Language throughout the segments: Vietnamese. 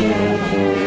Música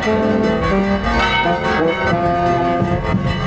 Thank you.